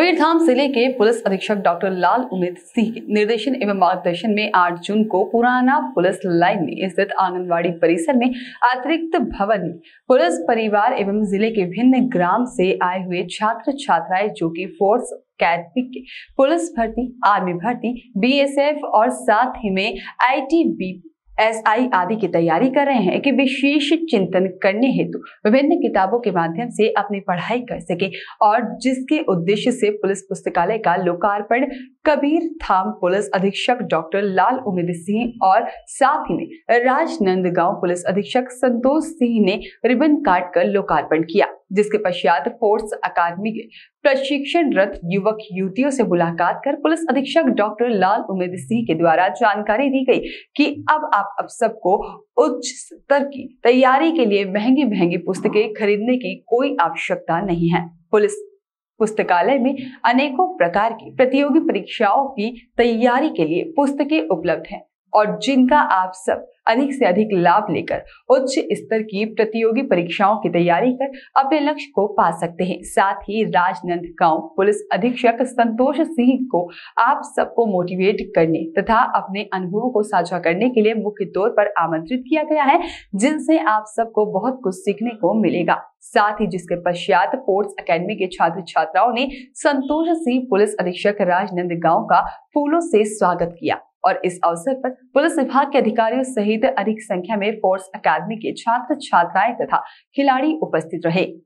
कबीरधाम ज़िले के पुलिस अधीक्षक डॉक्टर लाल उमेद सिंह के निर्देशन एवं मार्गदर्शन में 8 जून को पुराना पुलिस लाइन में स्थित आंगनबाड़ी परिसर में अतिरिक्त भवन में पुलिस परिवार एवं ज़िले के भिन्न ग्राम से आए हुए छात्र छात्राएँ जो कि फोर्स के पुलिस भर्ती, आर्मी भर्ती, बीएसएफ और साथ ही में आईटीबीपी एसआई आदि की तैयारी कर रहे हैं कि विशेष चिंतन करने हेतु विभिन्न किताबों के माध्यम से अपनी पढ़ाई कर सके और जिसके उद्देश्य से पुलिस पुस्तकालय का लोकार्पण, कबीर थाम पुलिस अधीक्षक डॉक्टर लाल उमेद सिंह और साथ ही में राजनंदगांव पुलिस अधीक्षक संतोष सिंह ने रिबन काट कर लोकार्पण किया। जिसके पश्चात फोर्स अकादमी के प्रशिक्षणरत युवक युवतियों से मुलाकात कर पुलिस अधीक्षक डॉक्टर लाल उमेद सिंह के द्वारा जानकारी दी गई कि अब आप अब सबको उच्च स्तर की तैयारी के लिए महँगी महँगी पुस्तकें खरीदने की कोई आवश्यकता नहीं है। पुलिस पुस्तकालय में अनेकों प्रकार की प्रतियोगी परीक्षाओं की तैयारी के लिए पुस्तकें उपलब्ध हैं। और जिनका आप सब अधिक से अधिक लाभ लेकर उच्च स्तर की प्रतियोगी परीक्षाओं की तैयारी कर अपने लक्ष्य को पा सकते हैं। साथ ही राजनंद गाँव पुलिस अधीक्षक संतोष सिंह को आप सबको मोटिवेट करने तथा अपने अनुभवों को साझा करने के लिए मुख्य तौर पर आमंत्रित किया गया है, जिनसे आप सबको बहुत कुछ सीखने को मिलेगा। साथ ही जिसके पश्चात फोर्स अकेडमी के छात्र छात्राओं ने संतोष सिंह पुलिस अधीक्षक राजनंद गाँव का फूलों से स्वागत किया। और इस अवसर पर पुलिस विभाग के अधिकारियों सहित अधिक संख्या में फोर्स अकादमी के छात्र छात्राएँ तथा खिलाड़ी उपस्थित रहे।